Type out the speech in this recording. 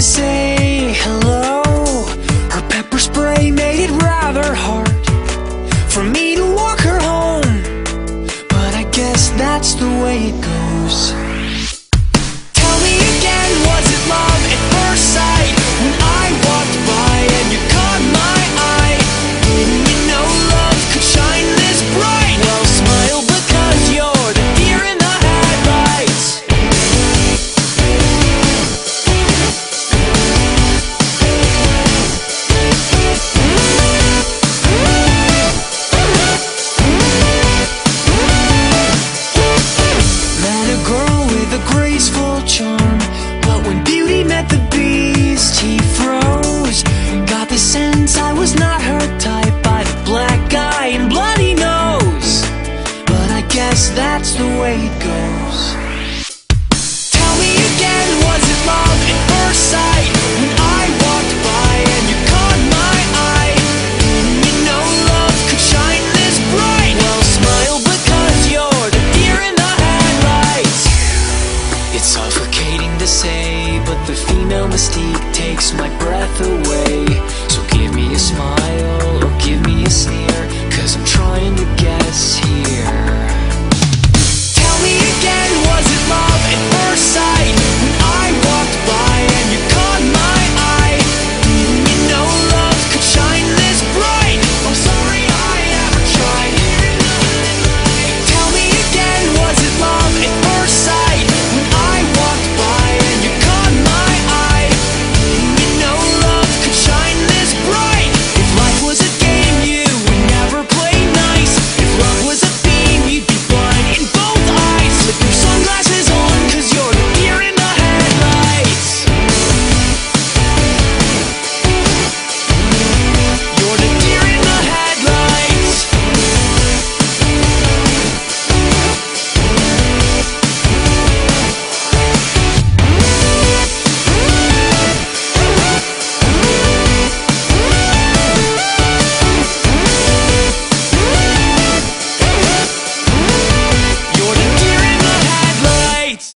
to say hello. Her pepper spray made it rather hard For me to walk her home. But I guess that's the way it goes. charm. But when beauty met the beast, he froze. Got the sense I was not her type By the black eye and bloody nose. But I guess that's the way it goes. mystique takes my